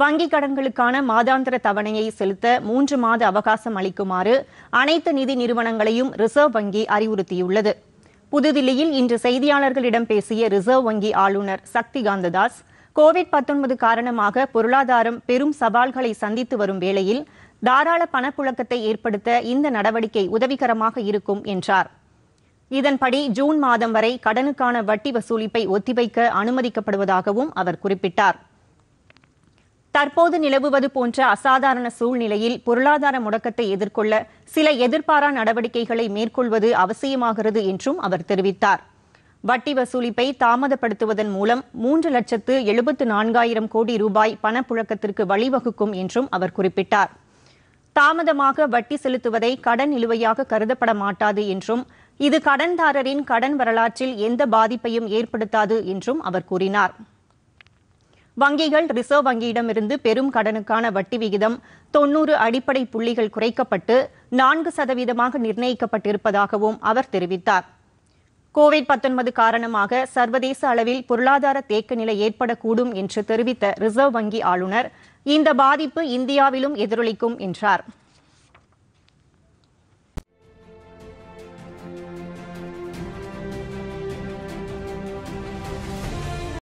வங்கிக் கடன்களுக்கான மாதாந்திர தவணையை செலுத்த மூன்று மாத அவகாசம் அளிக்குமாறு அனைத்து நிதி நிறுவனங்களையும் ரிசர்வ் வங்கி அறிவுறுத்தியுள்ளது. புதுதில்லியில் இன்று செய்தியாளர்களிடம் பேசிய ரிசர்வ் வங்கி ஆளுநர் சக்திகாந்த தாஸ் கோவிட் 19 காரணமாக பொருளாதாரம் பெரும் சவால்களை சந்தித்து வரும் வேளையில் தாராள பணப்புழக்கத்தை ஏற்படுத்த இந்த நடவடிக்கை உதவிகரமாக இருக்கும் என்றார். இதன்படி ஜூன் மாதம் வரை கடனுக்கான வட்டி வசூலிப்பை ஒத்திவைக்க அனுமதிக்கப்படுவதாகவும் அவர் குறிப்பிட்டார். தற்போது நிலவுவது போன்ற அசாதாரண சூழ்நிலையில் பொருளாதார முடக்கத்தை எதிர்கொள்ள சில எதிர்பாரா நடவடிக்கைகளை மேற்கொள்வது அவசியமாகிறது என்றும் அவர் தெரிவித்தார். வட்டி வசூலிப்பை தாமதப்படுத்துவதன் மூலம் மூன்று லட்சத்து எழுபத்து நான்காயிரம் கோடி ரூபாய் பணப்புழக்கத்திற்கு வழிவகுக்கும் என்றும் அவர் குறிப்பிட்டார். தாமதமாக வட்டி செலுத்துவதை கடன் நிலுவையாக கருதப்பட மாட்டாது என்றும் இது கடன்தாரரின் கடன் வரலாற்றில் எந்த பாதிப்பையும் ஏற்படுத்தாது என்றும் அவர் கூறினார். வங்கிகள் ரிசர்வ் வங்கியிடமிருந்து பெரும் கடனுக்கான வட்டி விகிதம் தொன்னூறு அடிப்படை புள்ளிகள் குறைக்கப்பட்டு நான்கு சதவீதமாக நிர்ணயிக்கப்பட்டிருப்பதாகவும் அவர் தெரிவித்தார். கோவிட் காரணமாக சர்வதேச அளவில் பொருளாதார தேக்க நிலை ஏற்படக்கூடும் என்று தெரிவித்த ரிசர்வ் வங்கி ஆளுநர் இந்த பாதிப்பு இந்தியாவிலும் எதிரொலிக்கும் என்றார்.